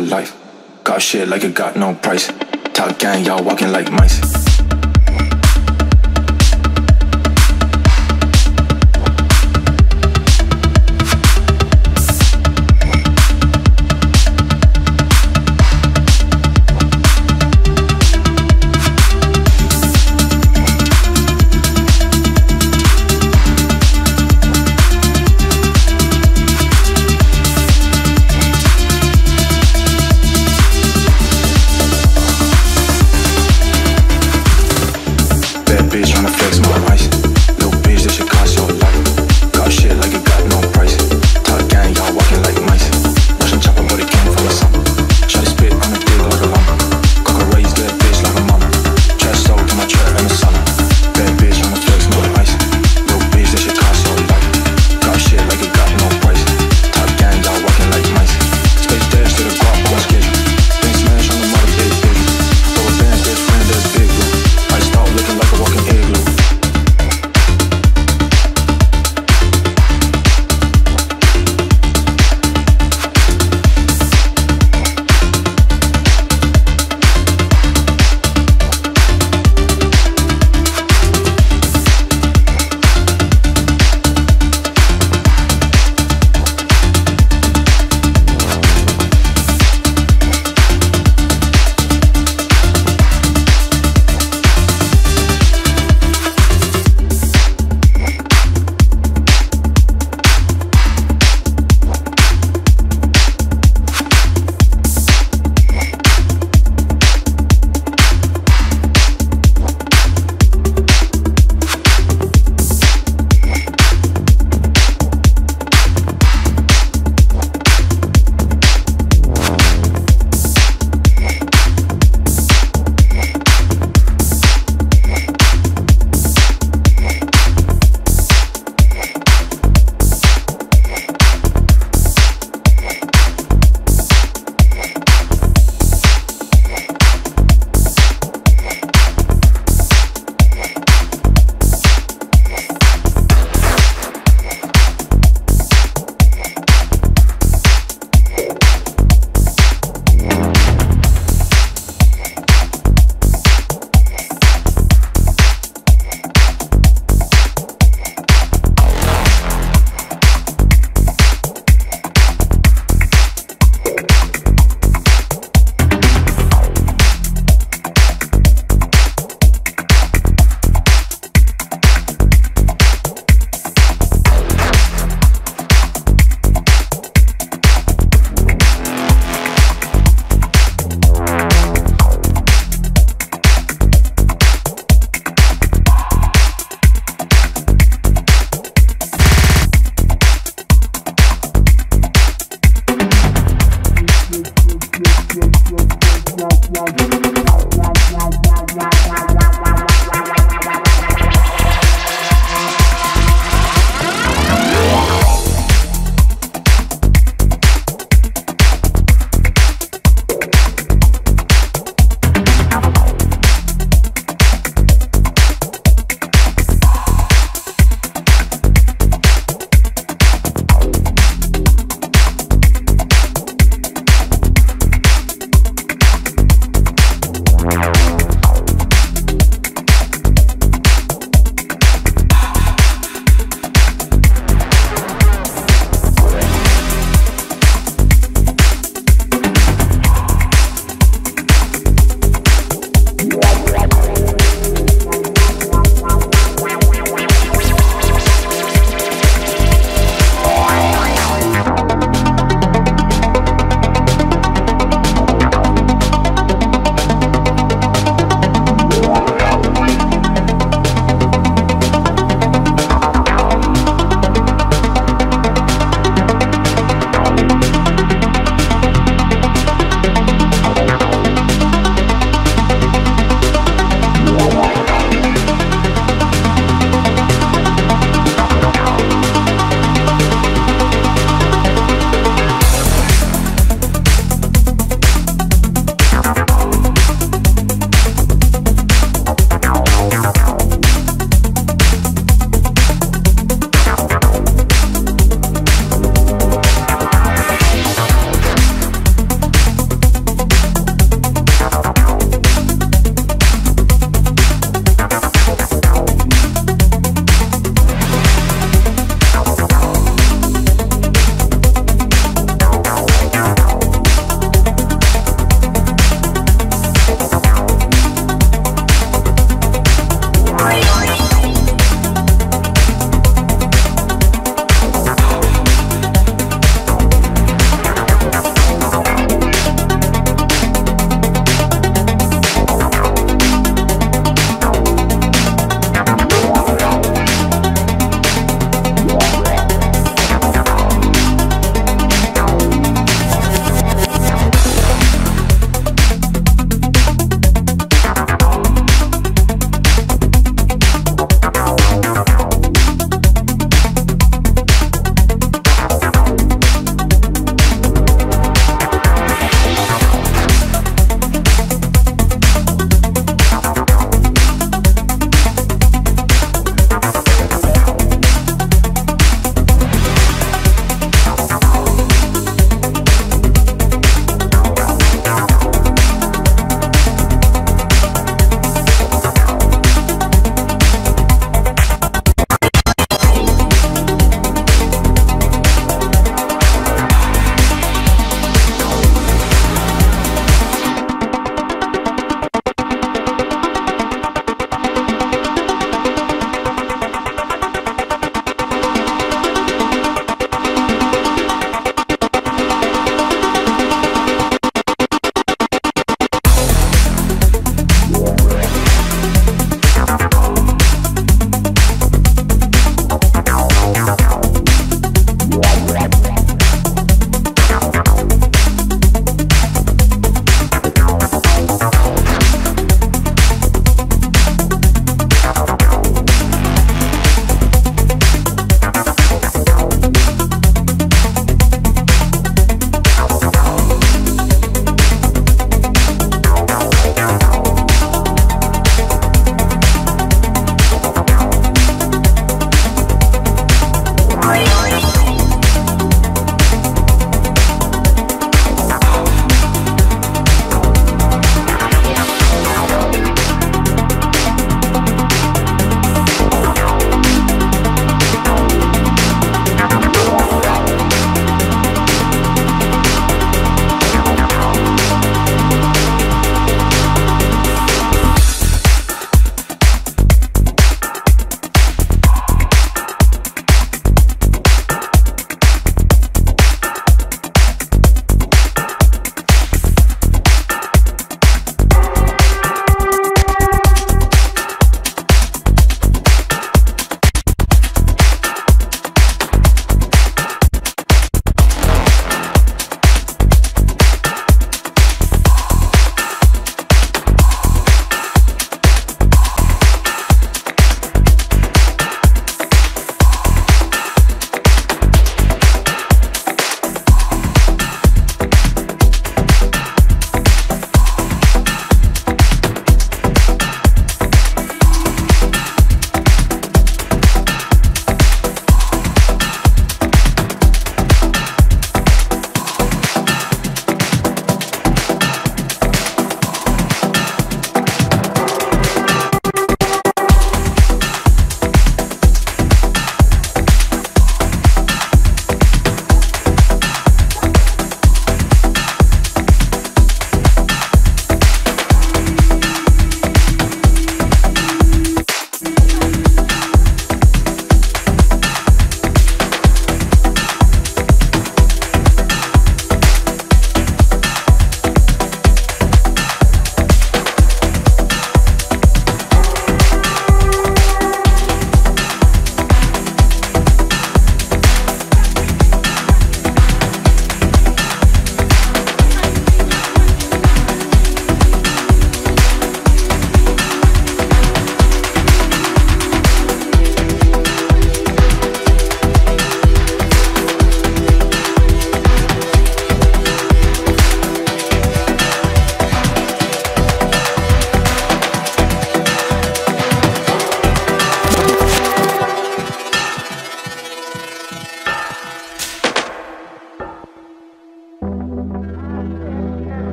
life. Got shit like it got no price. Top gang, y'all walking like mice.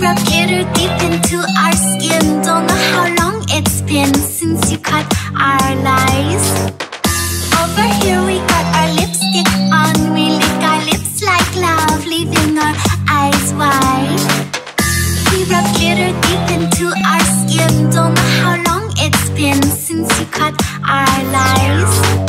rub glitter deep into our skin. Don't know how long it's been since you cut our lies. Over here we got our lipstick on. We lick our lips like love, leaving our eyes wide. We rub glitter deep into our skin. Don't know how long it's been since you cut our lies.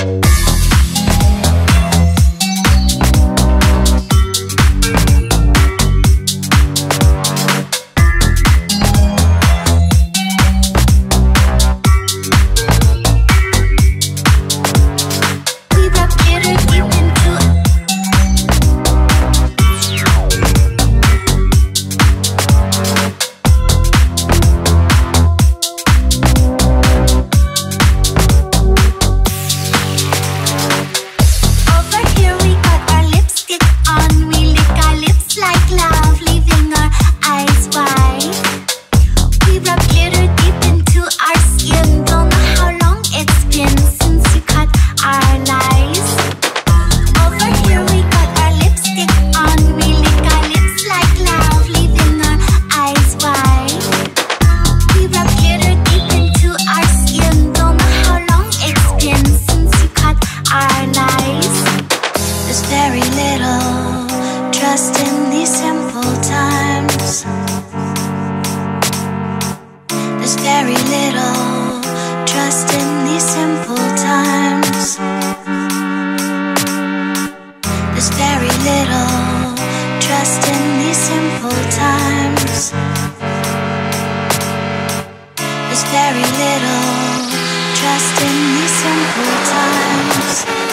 very little, trust in these simple times.